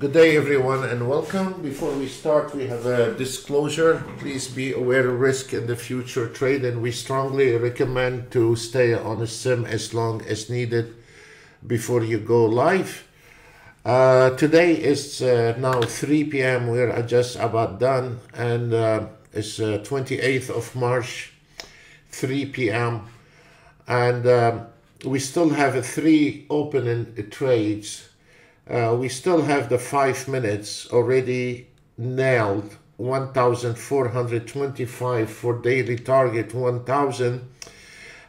Good day, everyone, and welcome. Before we start, we have a disclosure. Please be aware of risk in the future trade, and we strongly recommend to stay on a sim as long as needed before you go live. Uh, today is uh, now 3 p.m. We're just about done, and uh, it's 28th uh, of March, 3 p.m. And um, we still have three opening trades uh, we still have the five minutes already nailed. 1425 for daily target 1000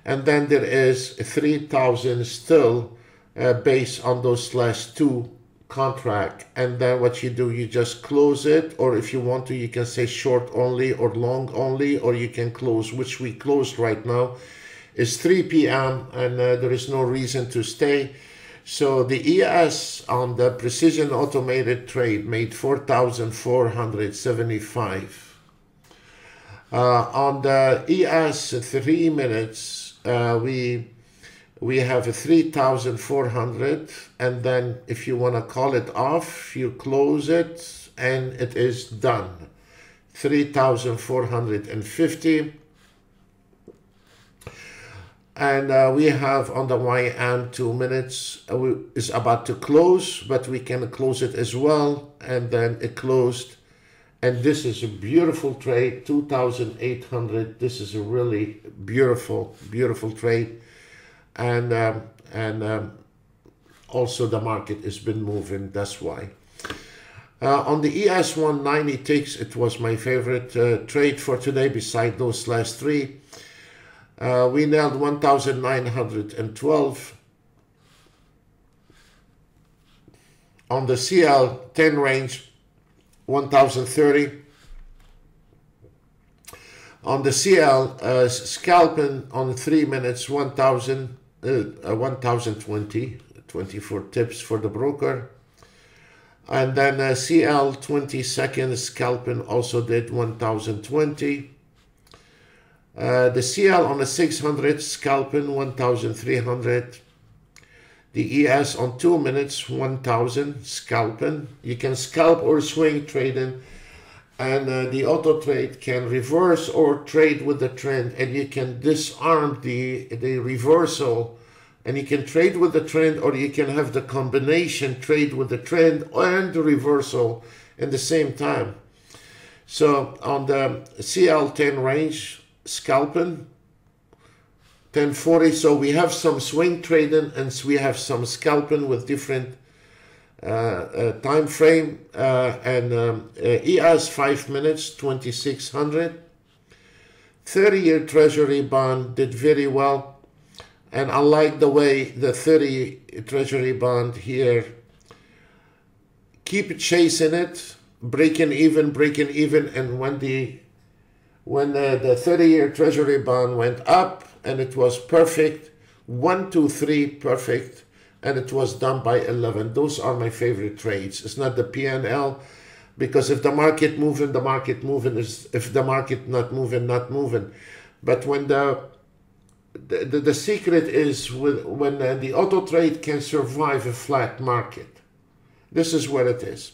and then there is 3000 still uh, based on those last two contract. And then what you do you just close it or if you want to you can say short only or long only or you can close which we closed right now. Is 3 p.m and uh, there is no reason to stay so the ES on the precision automated trade made 4,475. Uh, on the ES three minutes, uh, we we have a 3,400 and then if you want to call it off, you close it and it is done. 3,450 and uh, we have on the YM two minutes. Uh, we, is about to close but we can close it as well. And then it closed. And this is a beautiful trade 2800 this is a really beautiful beautiful trade and um, and um, also the market has been moving that's why. Uh, on the ES 190 ticks it was my favorite uh, trade for today beside those last three uh, we nailed 1,912. On the CL10 range, 1,030. On the CL uh, scalping on three minutes, 1,000, uh, uh 1,020, 24 tips for the broker. And then uh, CL 20 seconds scalping also did 1,020. Uh, the CL on the 600 scalping 1300 the ES on 2 minutes 1000 scalping you can scalp or swing trading and uh, the auto trade can reverse or trade with the trend and you can disarm the the reversal and you can trade with the trend or you can have the combination trade with the trend and the reversal in the same time. So on the CL10 range scalping 1040 so we have some swing trading and we have some scalping with different uh, uh, time frame uh, and um, uh, ES 5 minutes 2600 30 year treasury bond did very well. And I like the way the 30 treasury bond here keep chasing it breaking even breaking even and when the when the, the 30 year treasury bond went up and it was perfect, one, two, three, perfect, and it was done by 11. Those are my favorite trades. It's not the PNL because if the market moving, the market moving is, if the market not moving, not moving. But when the the, the, the secret is with, when the auto trade can survive a flat market. This is what it is.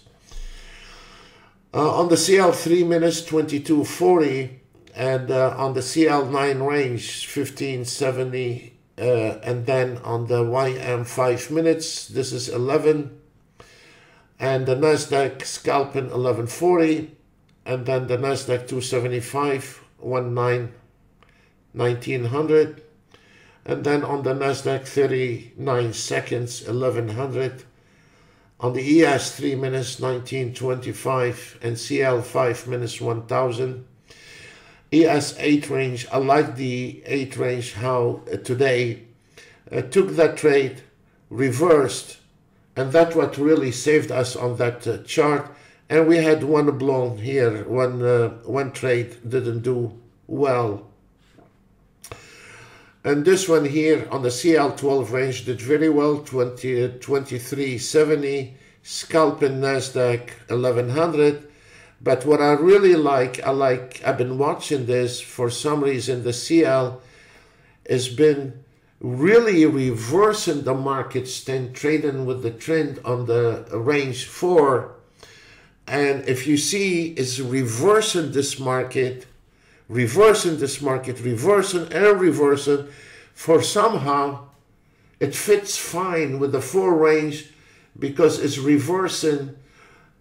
Uh, on the CL3 minutes 2240 and uh, on the CL9 range 1570 uh, and then on the YM 5 minutes this is 11 and the Nasdaq scalping 1140 and then the Nasdaq 275 19 1900 and then on the Nasdaq 39 seconds 1100 on the ES 3 minutes 1925 and CL 5 minutes 1000. ES 8 range, I like the 8 range how uh, today uh, took that trade, reversed, and that's what really saved us on that uh, chart. And we had one blown here, one, uh, one trade didn't do well and this one here on the CL12 range did very well, 20, 2370, scalping NASDAQ 1100. But what I really like, I like, I've been watching this for some reason, the CL has been really reversing the markets then trading with the trend on the range four and if you see it's reversing this market reversing this market reversing and reversing for somehow it fits fine with the four range because it's reversing.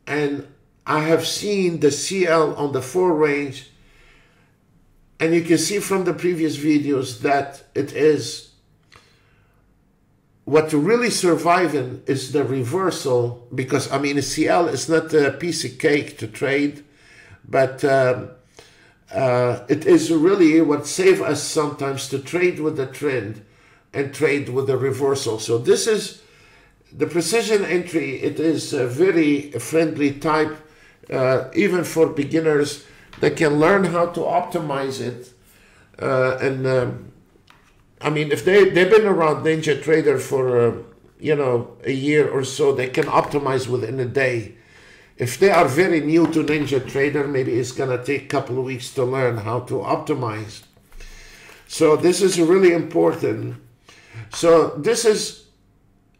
And I have seen the CL on the four range. And you can see from the previous videos that it is what to really surviving is the reversal because I mean CL is not a piece of cake to trade but um, uh, it is really what save us sometimes to trade with the trend and trade with the reversal. So this is the precision entry. It is a very friendly type uh, even for beginners they can learn how to optimize it. Uh, and um, I mean, if they they've been around Ninja Trader for uh, you know a year or so, they can optimize within a day. If they are very new to Ninja Trader, maybe it's gonna take a couple of weeks to learn how to optimize. So this is really important. So this is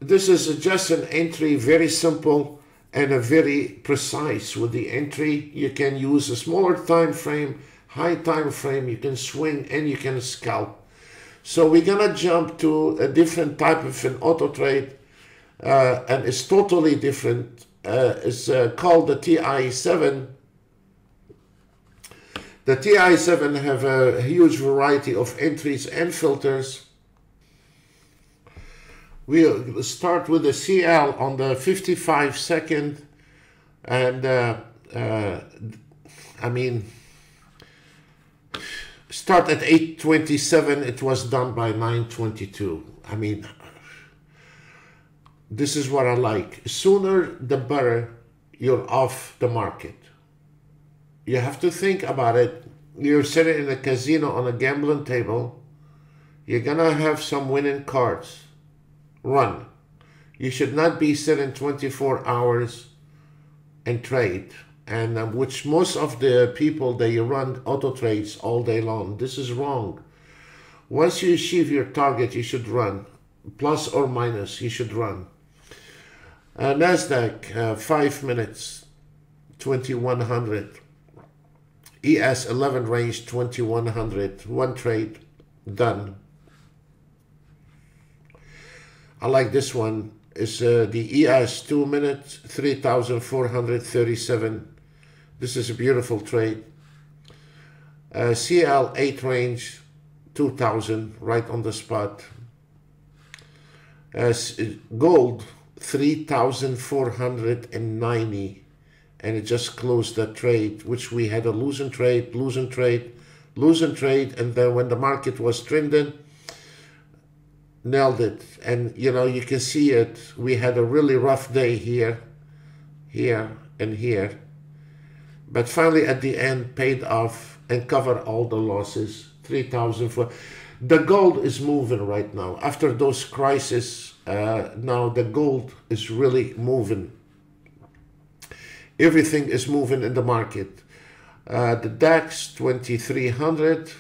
this is just an entry, very simple and a very precise. With the entry, you can use a smaller time frame, high time frame. You can swing and you can scalp. So we're gonna jump to a different type of an auto trade, uh, and it's totally different. Uh, it's uh, called the TI7. The TI7 have a huge variety of entries and filters. We'll start with the CL on the 55 second, and uh, uh, I mean start at 8.27 it was done by 9.22 i mean this is what i like sooner the better you're off the market you have to think about it you're sitting in a casino on a gambling table you're gonna have some winning cards run you should not be sitting 24 hours and trade and um, which most of the people they run auto trades all day long. This is wrong. Once you achieve your target, you should run, plus or minus. You should run. Uh, Nasdaq uh, five minutes, twenty one hundred. ES eleven range twenty one hundred. One trade, done. I like this one. Is uh, the ES two minutes three thousand four hundred thirty seven this is a beautiful trade. Uh, CL8 range, 2000, right on the spot. Uh, gold, 3,490. And it just closed that trade, which we had a losing trade, losing trade, losing trade. And then when the market was trending, nailed it. And, you know, you can see it. We had a really rough day here, here, and here but finally at the end paid off and covered all the losses 3000 for the gold is moving right now. After those crises uh, now the gold is really moving. Everything is moving in the market. Uh, the DAX 2300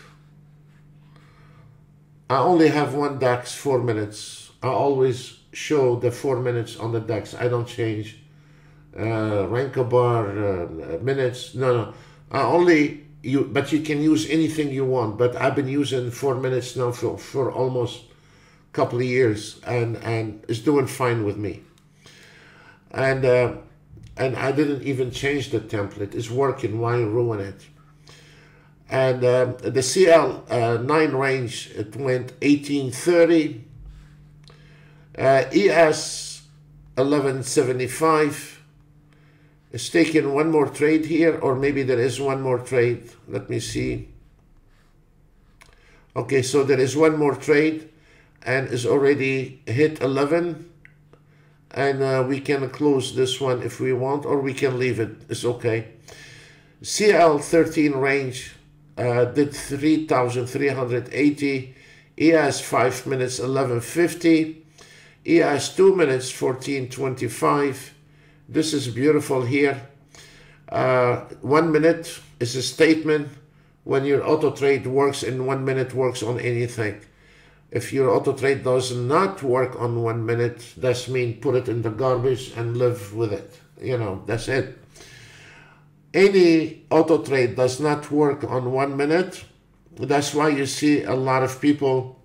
I only have one DAX four minutes. I always show the four minutes on the DAX. I don't change. Uh, bar uh, minutes. No, no. I only you but you can use anything you want but i've been using four minutes now for, for almost a couple of years and and it's doing fine with me. And uh, and i didn't even change the template. It's working. Why ruin it? And um, the cl9 uh, range it went 1830 uh, es 1175 it's taking one more trade here, or maybe there is one more trade. Let me see. Okay, so there is one more trade and is already hit 11. And uh, we can close this one if we want, or we can leave it. It's okay. CL13 range uh, did 3,380. ES 5 minutes 11.50. ES 2 minutes 14.25 this is beautiful here. Uh, one minute is a statement when your auto trade works in one minute works on anything. if your auto trade does not work on one minute, that's mean put it in the garbage and live with it. You know, that's it. Any auto trade does not work on one minute. That's why you see a lot of people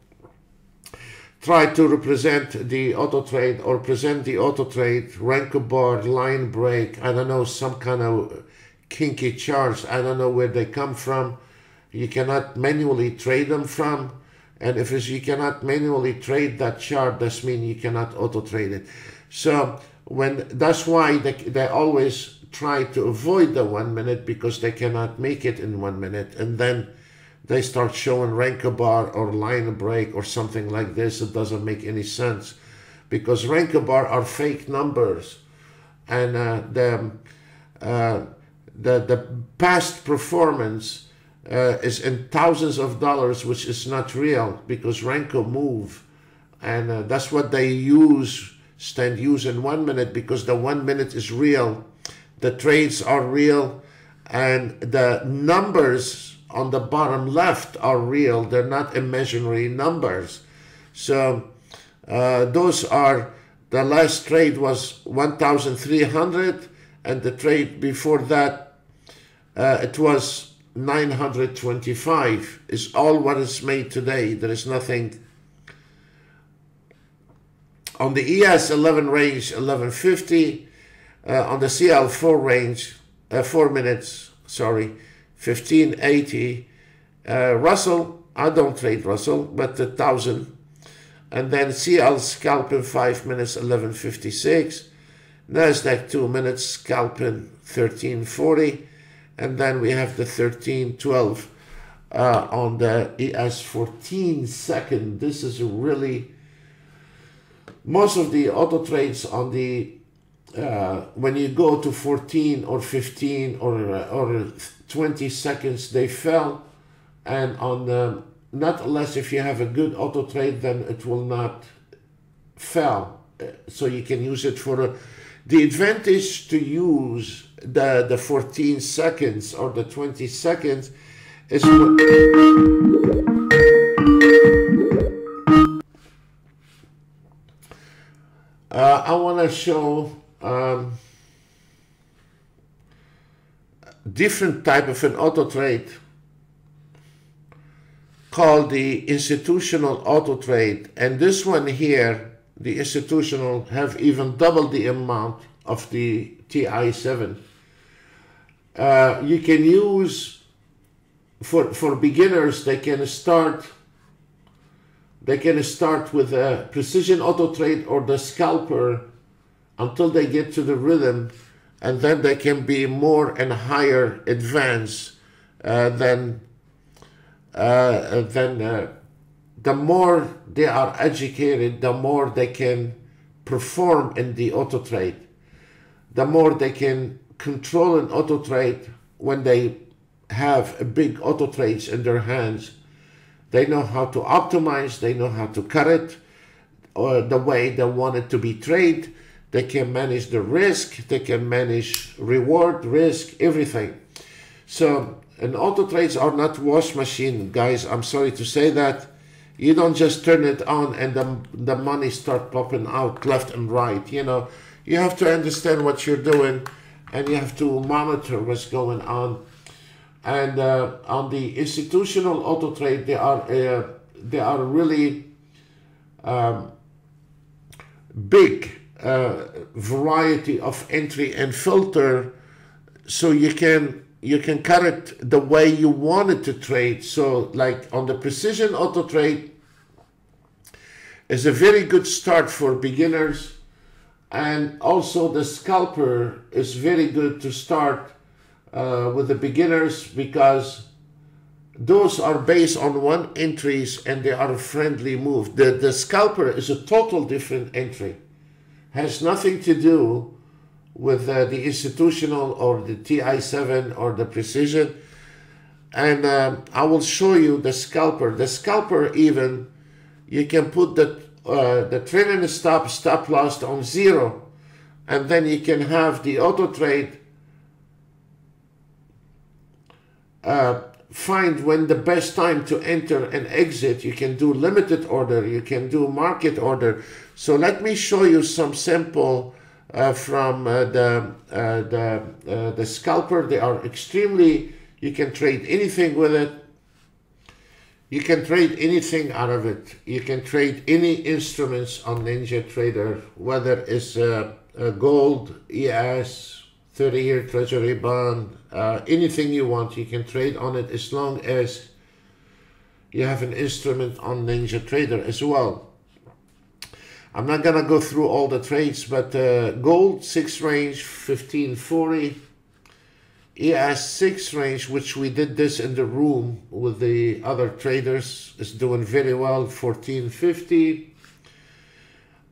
try to represent the auto trade or present the auto trade, Renko bar, line break, I don't know, some kind of kinky charts. I don't know where they come from. You cannot manually trade them from. And if you cannot manually trade that chart, that means you cannot auto trade it. So when that's why they, they always try to avoid the one minute because they cannot make it in one minute. And then they start showing Renko bar or line break or something like this. It doesn't make any sense because Renko bar are fake numbers. And uh, the, uh, the, the past performance uh, is in thousands of dollars, which is not real because Renko move. And uh, that's what they use, stand use in one minute because the one minute is real. The trades are real and the numbers on the bottom left are real. They're not imaginary numbers. So uh, those are, the last trade was 1,300 and the trade before that, uh, it was 925 is all what is made today. There is nothing on the ES 11 range 1150, uh, on the CL4 range uh, 4 minutes, sorry, 1580. Uh, Russell, I don't trade Russell, but the 1000. And then CL scalp in 5 minutes 1156. NASDAQ 2 minutes scalping 1340 and then we have the 1312 uh, on the ES14 second. This is really most of the auto trades on the uh, when you go to 14 or 15 or or 20 seconds they fell and on the, not unless if you have a good auto trade then it will not fell. Uh, so you can use it for a, the advantage to use the the 14 seconds or the 20 seconds is uh, I want to show um, different type of an auto trade called the institutional auto trade and this one here the institutional have even double the amount of the TI7 uh, you can use for for beginners they can start they can start with a precision auto trade or the scalper until they get to the rhythm and then they can be more and higher advanced uh, than uh, than uh, the more they are educated the more they can perform in the auto trade the more they can control an auto trade when they have a big auto trades in their hands. They know how to optimize, they know how to cut it or the way they want it to be traded. They can manage the risk, they can manage reward, risk, everything. So an auto trades are not wash machine, guys. I'm sorry to say that. You don't just turn it on and the, the money start popping out left and right. You know, you have to understand what you're doing and you have to monitor what's going on. And uh, on the institutional auto trade, they are uh, they are really um, big uh, variety of entry and filter, so you can you can cut it the way you want it to trade. So, like on the precision auto trade, is a very good start for beginners and also the scalper is very good to start uh, with the beginners because those are based on one entries and they are a friendly move. The, the scalper is a total different entry. Has nothing to do with uh, the institutional or the TI7 or the precision. And um, I will show you the scalper. The scalper even, you can put the uh, the trailing stop stop loss on zero and then you can have the auto trade uh, find when the best time to enter and exit. You can do limited order, you can do market order. So let me show you some sample uh, from uh, the, uh, the, uh, the scalper. They are extremely, you can trade anything with it. You can trade anything out of it. You can trade any instruments on Ninja Trader, whether it's uh, gold, ES, 30-year treasury bond, uh, anything you want, you can trade on it as long as you have an instrument on Ninja Trader as well. I'm not gonna go through all the trades, but uh, gold six range 1540, ES six range, which we did this in the room with the other traders, is doing very well 1450.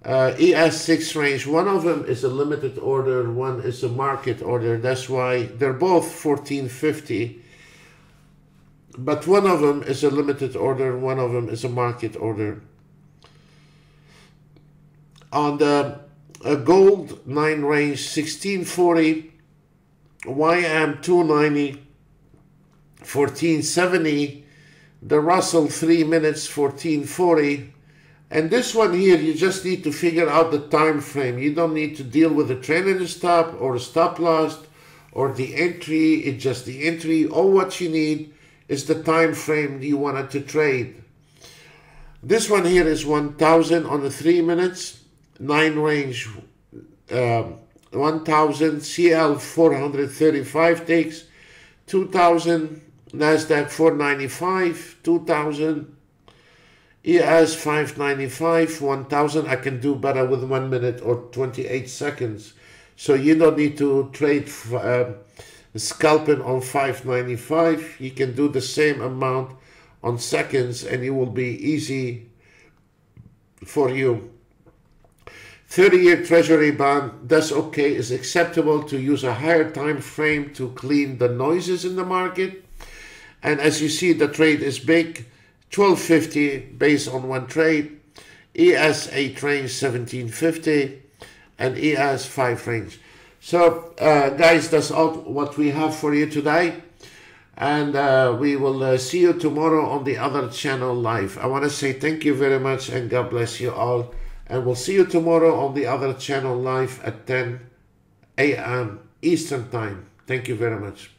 Uh, ES6 range, one of them is a limited order, one is a market order. That's why they're both 1450. But one of them is a limited order, one of them is a market order. On the uh, gold 9 range, 1640, YM 290, 1470, the Russell 3 minutes, 1440, and this one here, you just need to figure out the time frame. You don't need to deal with a trailing stop or a stop loss or the entry. It's just the entry. All what you need is the time frame you wanted to trade. This one here is 1000 on the 3 minutes, 9 range, um, 1000 CL 435 takes, 2000 NASDAQ 495, 2000 ES 595, 1000, I can do better with 1 minute or 28 seconds. So you don't need to trade uh, scalping on 595. You can do the same amount on seconds and it will be easy for you. 30-year treasury bond, that's okay, is acceptable to use a higher time frame to clean the noises in the market. And as you see, the trade is big. 1250 based on one trade, ES 8 range 1750, and ES 5 range. So, uh, guys, that's all what we have for you today. And uh, we will uh, see you tomorrow on the other channel live. I want to say thank you very much and God bless you all. And we'll see you tomorrow on the other channel live at 10 a.m. Eastern Time. Thank you very much.